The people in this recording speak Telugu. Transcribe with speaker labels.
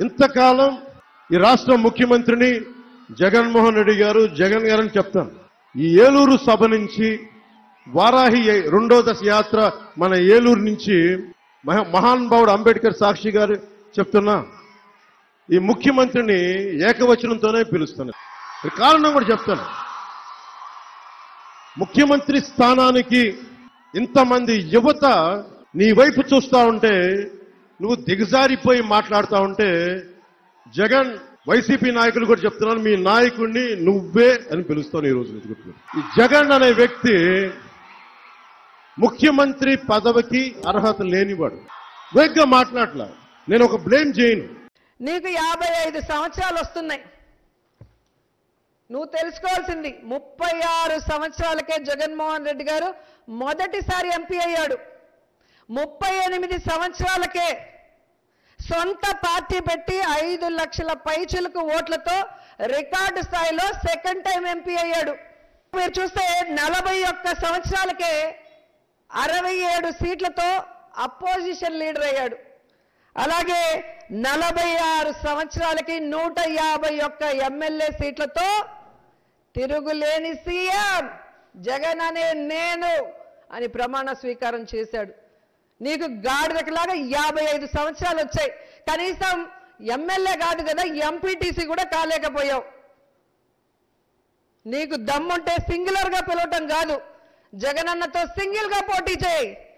Speaker 1: ఇంతకాలం ఈ రాష్ట్ర ముఖ్యమంత్రిని జగన్మోహన్ రెడ్డి గారు జగన్ గారని చెప్తాను. ఈ ఏలూరు సభ నుంచి వారాహి రెండో దశ యాత్ర మన ఏలూరు నుంచి మహా- మహానుభావుడు అంబేద్కర్ సాక్షి గారు చెప్తున్నా. ఈ ముఖ్యమంత్రిని ఏకవచనంతోనే పిలుస్తున్నారు కారణం కూడా చెప్తాను. ముఖ్యమంత్రి స్థానానికి ఇంతమంది యువత నీ వైపు చూస్తా ఉంటే నువ్వు దిగజారిపోయి మాట్లాడుతూ ఉంటే జగన్ వైసీపీ నాయకులు కూడా చెప్తున్నాను మీ నాయకుడిని నువ్వే అని పిలుస్తాను ఈ రోజు ఈ జగన్ అనే వ్యక్తి ముఖ్యమంత్రి పదవికి అర్హత లేనివాడు. వేగ్గా మాట్లాడలా. నేను ఒక బ్లేమ్ చేయను.
Speaker 2: నీకు యాభై ఐదు సంవత్సరాలు వస్తున్నాయి. నువ్వు తెలుసుకోవాల్సింది ముప్పై ఆరు సంవత్సరాలకే జగన్మోహన్ రెడ్డి గారు మొదటిసారి ఎంపీ అయ్యాడు. ముప్పై ఎనిమిది సంవత్సరాలకే సొంత పార్టీ పెట్టి ఐదు లక్షల పైచులకు ఓట్లతో రికార్డు స్థాయిలో సెకండ్ టైం ఎంపీ అయ్యాడు. మీరు చూస్తే నలభై ఒక్క సంవత్సరాలకే అరవై ఏడు సీట్లతో అపోజిషన్ లీడర్ అయ్యాడు. అలాగే నలభై ఆరు సంవత్సరాలకి నూట యాభై ఒక్క ఎమ్మెల్యే సీట్లతో తిరుగులేని సీఎం జగన్ అనే నేను అని ప్రమాణ స్వీకారం చేశాడు. నీకు గాడిదకలాగా యాభై ఐదు సంవత్సరాలు వచ్చాయి. కనీసం ఎమ్మెల్యే కాదు కదా ఎంపీటీసీ కూడా కాలేకపోయావు. నీకు దమ్ముంటే సింగులర్గా పిలవటం కాదు. జగనన్నతో సింగిల్గా పోటీ చేయి.